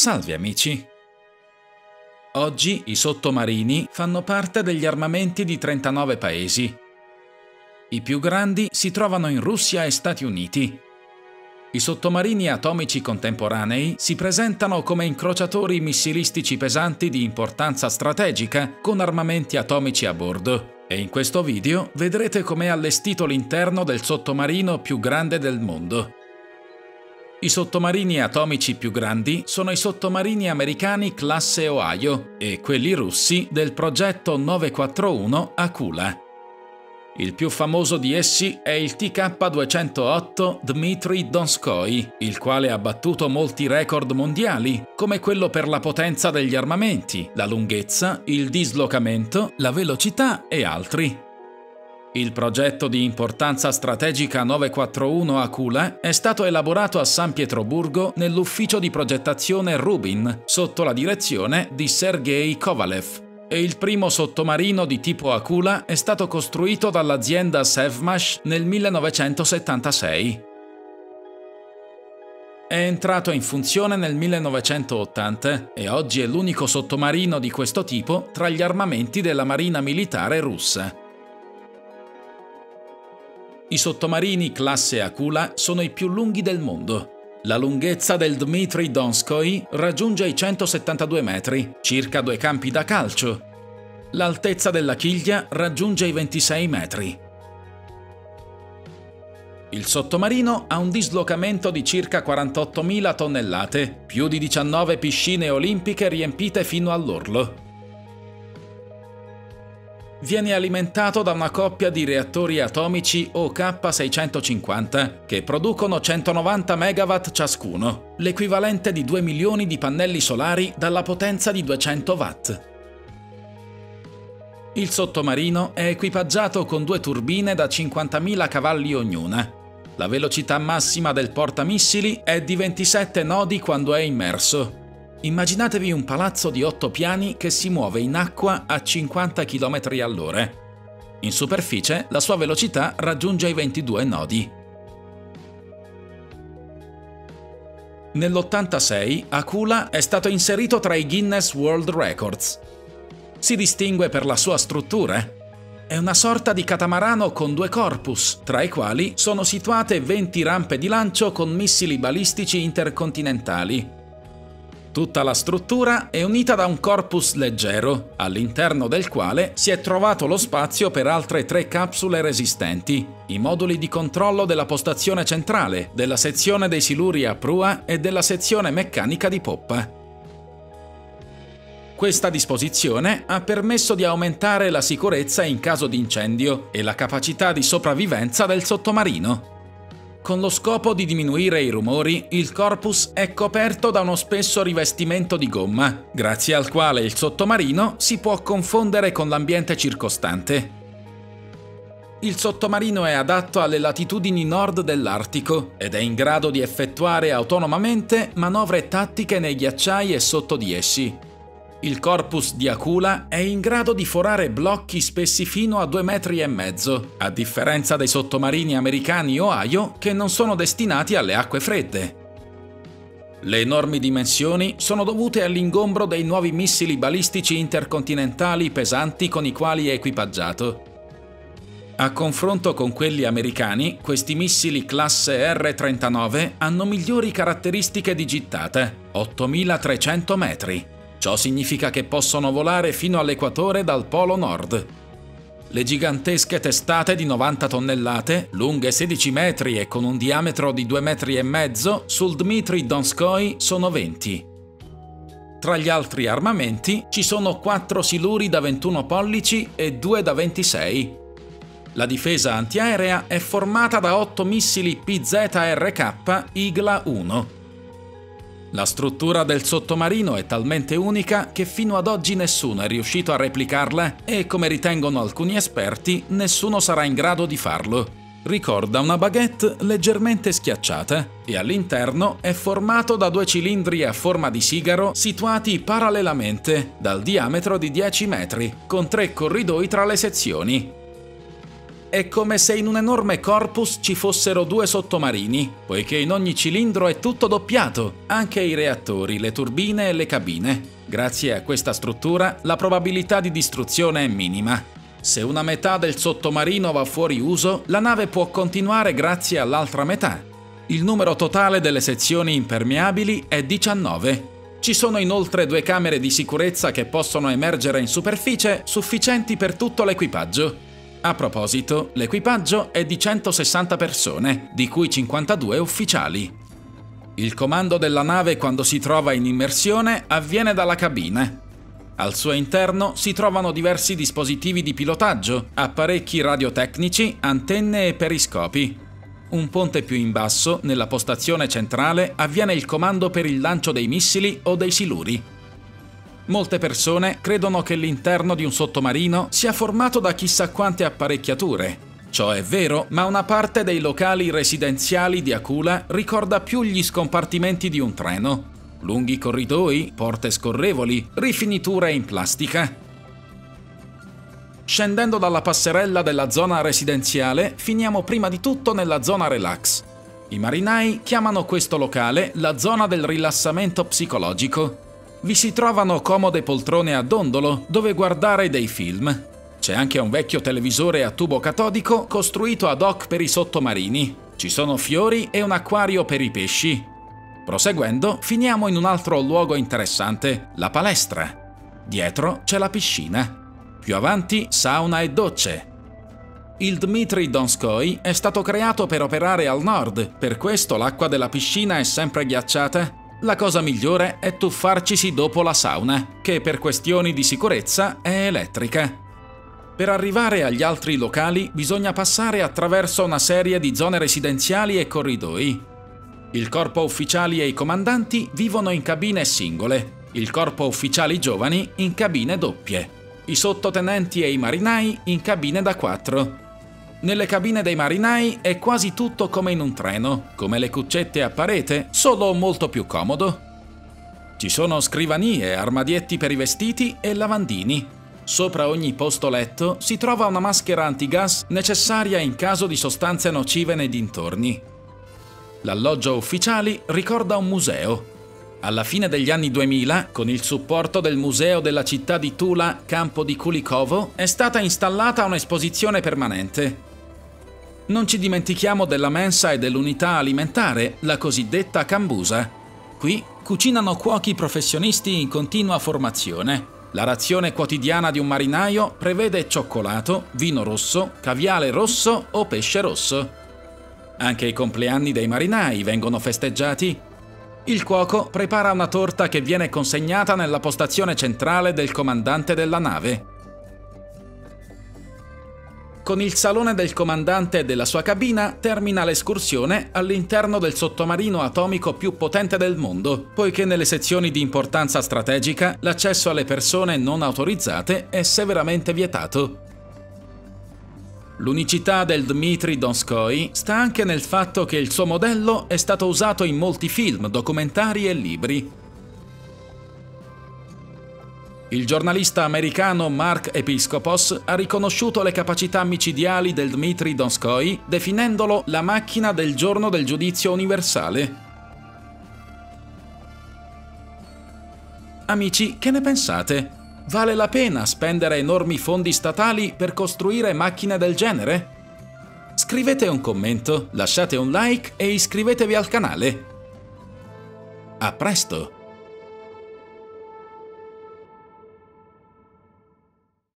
Salve amici! Oggi i sottomarini fanno parte degli armamenti di 39 paesi. I più grandi si trovano in Russia e Stati Uniti. I sottomarini atomici contemporanei si presentano come incrociatori missilistici pesanti di importanza strategica con armamenti atomici a bordo. E in questo video vedrete com'è allestito l'interno del sottomarino più grande del mondo. I sottomarini atomici più grandi sono i sottomarini americani classe Ohio e quelli russi del progetto 941 Akula. Il più famoso di essi è il TK-208 Dmitry Donskoy, il quale ha battuto molti record mondiali, come quello per la potenza degli armamenti, la lunghezza, il dislocamento, la velocità e altri. Il progetto di importanza strategica 941 Akula è stato elaborato a San Pietroburgo nell'ufficio di progettazione Rubin, sotto la direzione di Sergei Kovalev, e il primo sottomarino di tipo Akula è stato costruito dall'azienda Sevmash nel 1976. È entrato in funzione nel 1980 e oggi è l'unico sottomarino di questo tipo tra gli armamenti della Marina Militare russa. I sottomarini classe Akula sono i più lunghi del mondo. La lunghezza del Dmitry Donskoy raggiunge i 172 metri, circa due campi da calcio. L'altezza della chiglia raggiunge i 26 metri. Il sottomarino ha un dislocamento di circa 48.000 tonnellate, più di 19 piscine olimpiche riempite fino all'orlo viene alimentato da una coppia di reattori atomici OK650 che producono 190 MW ciascuno, l'equivalente di 2 milioni di pannelli solari dalla potenza di 200 watt. Il sottomarino è equipaggiato con due turbine da 50.000 cavalli ognuna. La velocità massima del portamissili è di 27 nodi quando è immerso Immaginatevi un palazzo di 8 piani che si muove in acqua a 50 km all'ora. In superficie la sua velocità raggiunge i 22 nodi. Nell'86 Akula è stato inserito tra i Guinness World Records. Si distingue per la sua struttura. È una sorta di catamarano con due corpus, tra i quali sono situate 20 rampe di lancio con missili balistici intercontinentali, Tutta la struttura è unita da un corpus leggero, all'interno del quale si è trovato lo spazio per altre tre capsule resistenti, i moduli di controllo della postazione centrale, della sezione dei siluri a prua e della sezione meccanica di poppa. Questa disposizione ha permesso di aumentare la sicurezza in caso di incendio e la capacità di sopravvivenza del sottomarino. Con lo scopo di diminuire i rumori, il corpus è coperto da uno spesso rivestimento di gomma, grazie al quale il sottomarino si può confondere con l'ambiente circostante. Il sottomarino è adatto alle latitudini nord dell'Artico ed è in grado di effettuare autonomamente manovre tattiche nei ghiacciai e sotto di essi, il corpus di Akula è in grado di forare blocchi spessi fino a 2 metri e mezzo, a differenza dei sottomarini americani Ohio che non sono destinati alle acque fredde. Le enormi dimensioni sono dovute all'ingombro dei nuovi missili balistici intercontinentali pesanti con i quali è equipaggiato. A confronto con quelli americani, questi missili classe R-39 hanno migliori caratteristiche di gittata, 8300 metri. Ciò significa che possono volare fino all'equatore dal polo nord. Le gigantesche testate di 90 tonnellate, lunghe 16 metri e con un diametro di 2 metri e mezzo, sul Dmitry Donskoy sono 20. Tra gli altri armamenti ci sono 4 siluri da 21 pollici e 2 da 26. La difesa antiaerea è formata da 8 missili PZRK Igla 1 la struttura del sottomarino è talmente unica che fino ad oggi nessuno è riuscito a replicarla e, come ritengono alcuni esperti, nessuno sarà in grado di farlo. Ricorda una baguette leggermente schiacciata e all'interno è formato da due cilindri a forma di sigaro situati parallelamente, dal diametro di 10 metri, con tre corridoi tra le sezioni. È come se in un enorme corpus ci fossero due sottomarini, poiché in ogni cilindro è tutto doppiato, anche i reattori, le turbine e le cabine. Grazie a questa struttura la probabilità di distruzione è minima. Se una metà del sottomarino va fuori uso, la nave può continuare grazie all'altra metà. Il numero totale delle sezioni impermeabili è 19. Ci sono inoltre due camere di sicurezza che possono emergere in superficie sufficienti per tutto l'equipaggio. A proposito, l'equipaggio è di 160 persone, di cui 52 ufficiali. Il comando della nave quando si trova in immersione avviene dalla cabina. Al suo interno si trovano diversi dispositivi di pilotaggio, apparecchi radiotecnici, antenne e periscopi. Un ponte più in basso, nella postazione centrale, avviene il comando per il lancio dei missili o dei siluri. Molte persone credono che l'interno di un sottomarino sia formato da chissà quante apparecchiature. Ciò è vero, ma una parte dei locali residenziali di Akula ricorda più gli scompartimenti di un treno. Lunghi corridoi, porte scorrevoli, rifiniture in plastica. Scendendo dalla passerella della zona residenziale, finiamo prima di tutto nella zona relax. I marinai chiamano questo locale la zona del rilassamento psicologico vi si trovano comode poltrone a dondolo dove guardare dei film. C'è anche un vecchio televisore a tubo catodico costruito ad hoc per i sottomarini. Ci sono fiori e un acquario per i pesci. Proseguendo, finiamo in un altro luogo interessante, la palestra. Dietro c'è la piscina. Più avanti sauna e docce. Il Dmitry Donskoy è stato creato per operare al nord, per questo l'acqua della piscina è sempre ghiacciata la cosa migliore è tuffarcisi dopo la sauna, che per questioni di sicurezza è elettrica. Per arrivare agli altri locali bisogna passare attraverso una serie di zone residenziali e corridoi. Il corpo ufficiali e i comandanti vivono in cabine singole, il corpo ufficiali giovani in cabine doppie, i sottotenenti e i marinai in cabine da quattro nelle cabine dei marinai è quasi tutto come in un treno, come le cuccette a parete, solo molto più comodo. Ci sono scrivanie, armadietti per i vestiti e lavandini. Sopra ogni posto letto si trova una maschera antigas necessaria in caso di sostanze nocive nei dintorni. L'alloggio ufficiali ricorda un museo. Alla fine degli anni 2000, con il supporto del museo della città di Tula, campo di Kulikovo, è stata installata un'esposizione permanente. Non ci dimentichiamo della mensa e dell'unità alimentare, la cosiddetta cambusa. Qui cucinano cuochi professionisti in continua formazione. La razione quotidiana di un marinaio prevede cioccolato, vino rosso, caviale rosso o pesce rosso. Anche i compleanni dei marinai vengono festeggiati. Il cuoco prepara una torta che viene consegnata nella postazione centrale del comandante della nave. Con il salone del comandante e della sua cabina termina l'escursione all'interno del sottomarino atomico più potente del mondo, poiché nelle sezioni di importanza strategica l'accesso alle persone non autorizzate è severamente vietato. L'unicità del Dmitry Donskoy sta anche nel fatto che il suo modello è stato usato in molti film, documentari e libri, il giornalista americano Mark Episcopos ha riconosciuto le capacità micidiali del Dmitry Donskoy definendolo la macchina del giorno del giudizio universale. Amici, che ne pensate? Vale la pena spendere enormi fondi statali per costruire macchine del genere? Scrivete un commento, lasciate un like e iscrivetevi al canale. A presto!